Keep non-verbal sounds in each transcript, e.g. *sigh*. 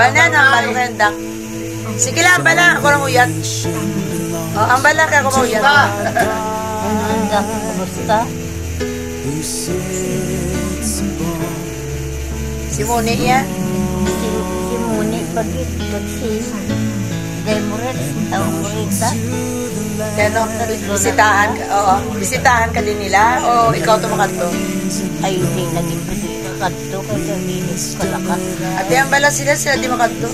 Ambal na, no? Ambal mo kayong dak. Sige lang, ambal na. Ako lang uyat. Oh, ambal na kaya ako. Ano ang dak? Kumusta? Si Moni yan. Si, si Muni, pagit, pagsin. Demoret, tawag mo rin ta. Kaya no, bisitahan ka. Oo, bisitahan ka din nila. O ikaw tumakanto. Ay, hindi naging pwede kakadto kasi lakas. Ate, ambal na sila. Sila di makanto.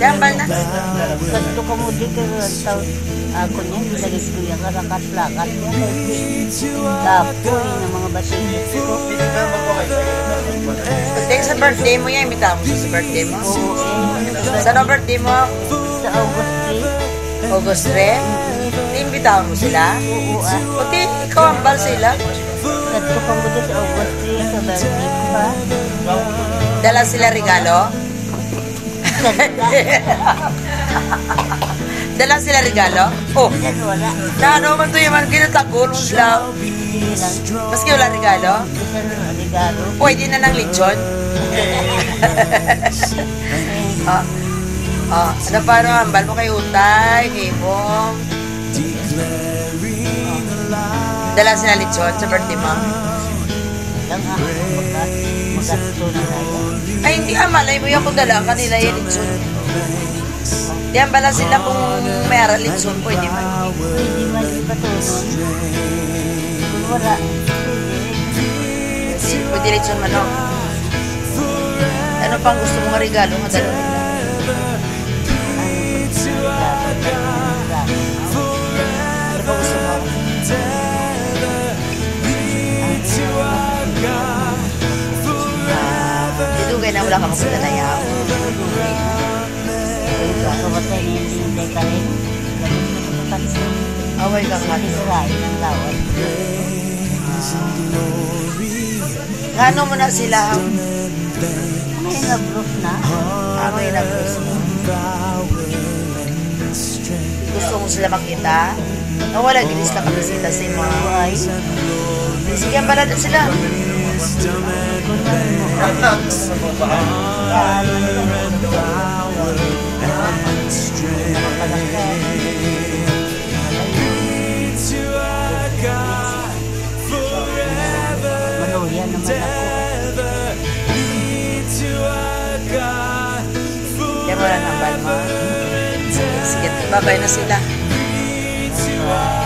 Kaya ambal na. Kadto ka mo di kayo ang tawag. Ako niya, nilagay ko yung karakat-lakat niya. Tapoy ng mga ko. Pagdating sa birthday mo yan, imbitahan mo sa birthday mo. Eh. Saan ang birthday mo? Sa August 3. August 3? Imbitahan mo sila? Oo, ah. Pati ikaw ambal sila. Ka mo sa August 3 sa? Dala sila regalo. Dala sila regalo. Oh, wala. na ano man to yung man kinatagol mo sila. Hindi lang. Maski wala regalo. Regalo. Pwede na ng lechon. *laughs* ah, ah, ano pa no, ambal mo kay Utay, kay Bong. Dala sila lechon sa birthday mo. Lang ako magka, magasto na. Ay, hindi ah, malay mo yung kung dala kanila yung lechon. Di ang bala sila kung may ara lechon, pwede man. Pwede man ipatulong. Kung wala, pwede. Pwede, lechon manok. Ano pang gusto mong regalo nga dala nila? Ano wala ka mapunta na yaw. Na na Away ka ang lawat. Gano mo na sila ang May nag-group na. ano yung nag-gusto mo? Gusto mo sila makita? Nawala ginis na kabisita sa mga Buhay. Sige, ang balatan sila. Maluyan naman ako. Kaya wala nang balma. Sige, babay na sila. Salvation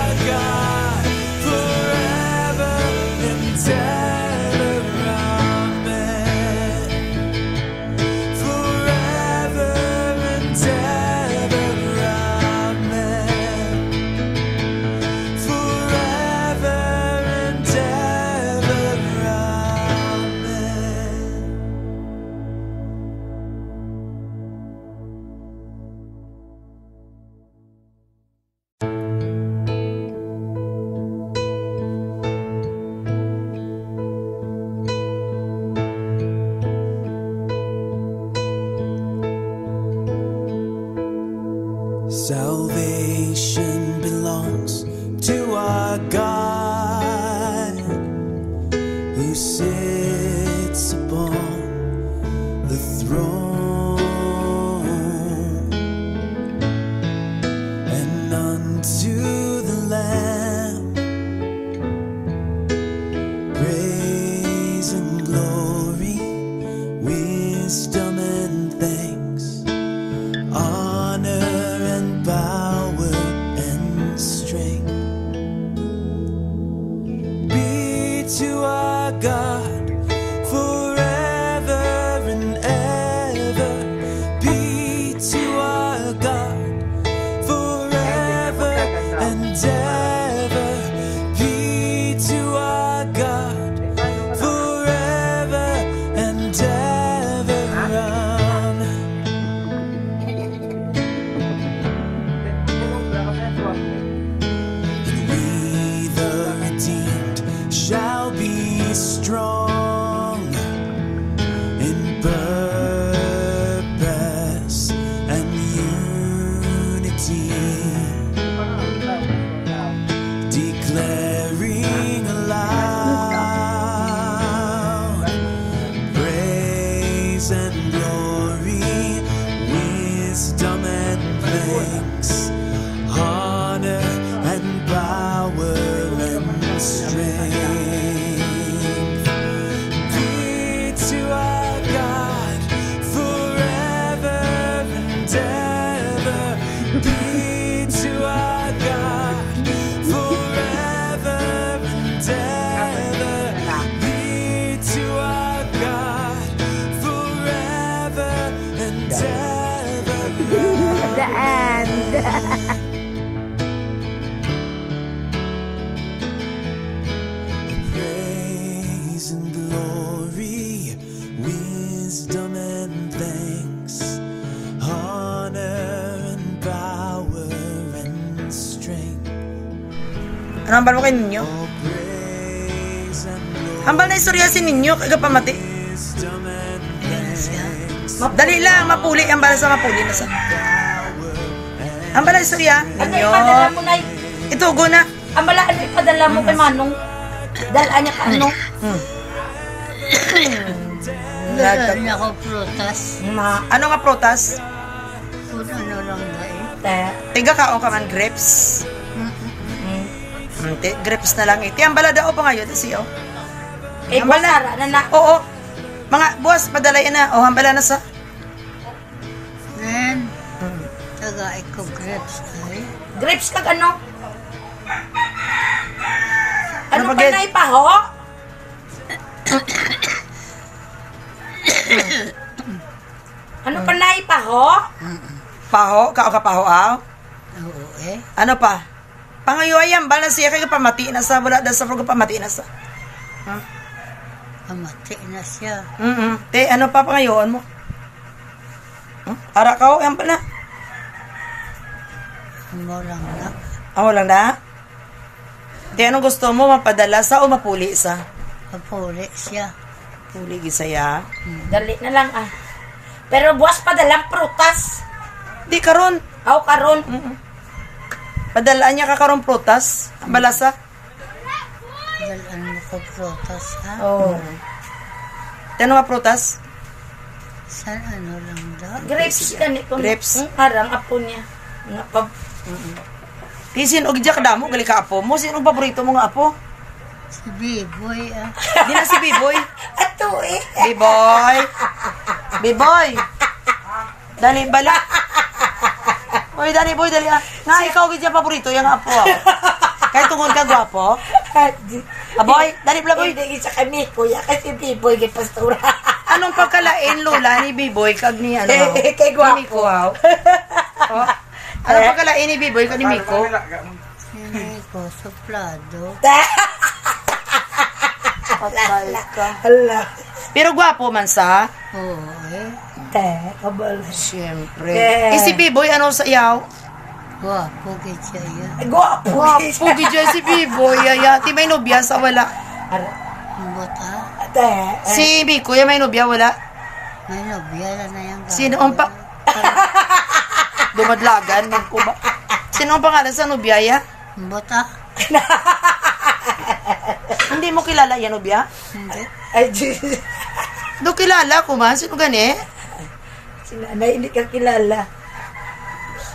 see. Ano hambal mo kay ninyo? Hambal na istorya si ninyo, kaya pamati. Dali lang, mapuli. Hambal sa mapuli na sa. Hambal na istorya Ano ninyo. ipadala mo na? Itugo na. Ang bala, ano ipadala mo kay Manong? Dalaan niya ka ano? Nagtag- Wala ako prutas. Ma, ano nga protas? Kung ano lang na eh. Te. Tiga ka o ka man grapes. Ti- grapes na lang iti. Ang balada o pa ngayon, siyo. Eh, Hambal na. na na. Oo. Mga buwas, padalayan na. O, hambala na sa. Then, taga ko grapes ay. Grapes kag ano? Ano pa na ipaho? ano pa na ipaho? Paho, ka o kapaho aw. Oo eh. Ano pa? Pangayo ayam, bala siya kay pamati na sa wala da sa frugo pamati na sa. Pamati na siya. Mm Te, ano pa pangayoon mo? Hmm? Ara ka o, yan pala. Mo lang na. Ako lang na. Te, anong gusto mo? Mapadala sa o mapuli sa? Kapuli siya. Puli gisaya. Dali na lang ah. Pero buwas pa dalang prutas. Di karon. Aw karon. Padalaan niya ka karon prutas. Ang balasa. Dalaan mo ko prutas ha. Oh. Te, ano nga prutas? San ano lang da. Grapes ganito. Grapes. Ang arang apo niya. Nga pa. Kisin og diya kadamo gali ka apo mo. Sino paborito mo nga apo? Si Biboy ah. *laughs* Di na si Biboy. Ato eh. Biboy. *laughs* Biboy. Dali bala. Oy, dali boy, dali ah. Nga ikaw gid paborito yung apo. ah. *laughs* Kay tungod ka gwapo. Aboy, dali bala boy. Hindi isa kami, kuya, kasi biboy kay pastora. *laughs* Anong pagkalain lula ni Biboy kag ni ano? Eh, kay gwapo. Ni Miko, ah. *laughs* Oh. Anong pagkalain ni Biboy kag ni Miko? Hindi ko suplado. Patay ka. Hala. Pero gwapo man sa. Oo eh. Te, kabal. Siyempre. Eh. Eh si Biboy ano sa iyaw? Gwapo gid siya ya. Gwapo. Gwapo gid siya si Biboy. Aya, ti may nobya sa wala. Ambot ah. Te. Si Biko, ya may nobya wala. May nobya na na yung Sino ang pa... *laughs* Dumadlagan, magkuba. Sino ang pangalan sa nobya, ya? Ambot ah. *laughs* Hindi mo kilala yan, nobya? Hindi. Ay, Diyos. Do kilala ko man. Sino gani? Si nanay, hindi ka kilala.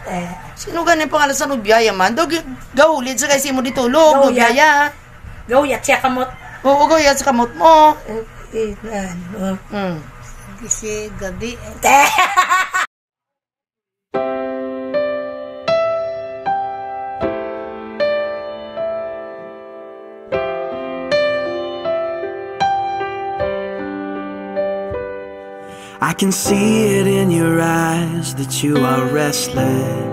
Te. Sino gani ang pangalan sa nobya, ya man? Do gi- gahulid sa kasi mo ditulog, Gaw, nobya, ya. ya. Gawiyat siya kamot. Oo, go, ya sa kamot mo. Eh, ano. Hmm. Kasi gabi eh. Te. *laughs* I can see it in your eyes that you are restless.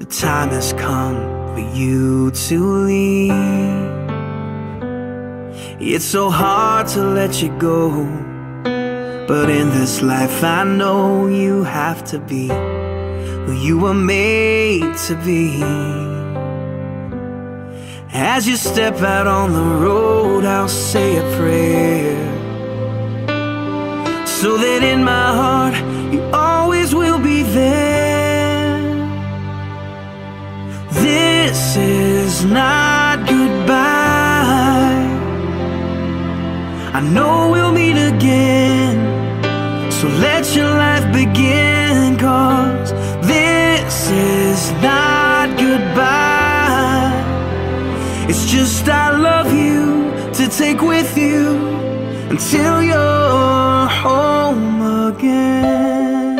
The time has come for you to leave. It's so hard to let you go. But in this life, I know you have to be who you were made to be. As you step out on the road, I'll say a prayer. So that in my heart, you always will be there. This is not goodbye. I know we'll meet again. So let your life begin. Cause this is not goodbye. It's just I love you to take with you until you're home again.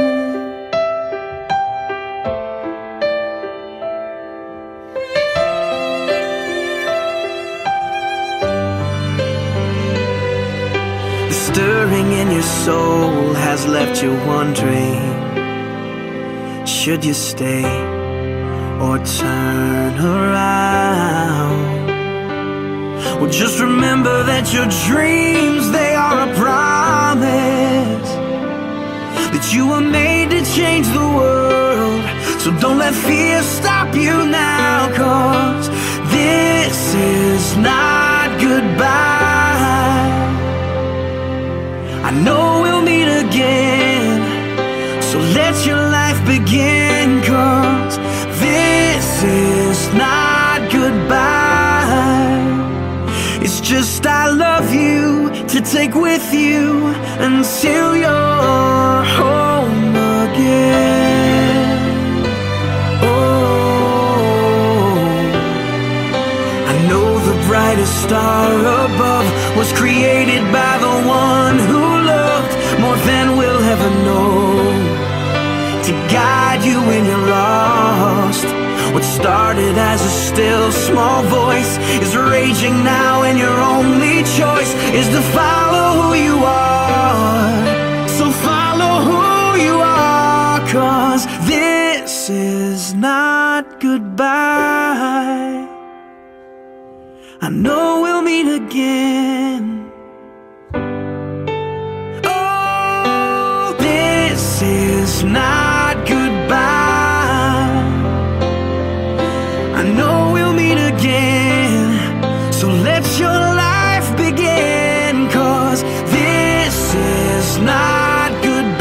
The stirring in your soul has left you wondering should you stay or turn around? Well, just remember that your dreams, they are a promise. That you were made to change the world. So don't let fear stop you now, cause this is not goodbye. I know we'll meet again. So let your life begin, cause this is not goodbye. It's just I love you to take with you until you're star above was created by the one who loved more than we'll ever know to guide you when you're lost. What started as a still small voice is raging now, and your only choice is to follow who you are. So follow who you are, cause this is not goodbye. I know again. Oh, this is not goodbye. I know we'll meet again. So let your life begin Cause this is not goodbye.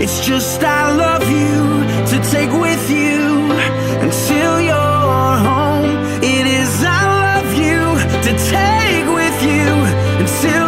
It's just I love you to take with you. until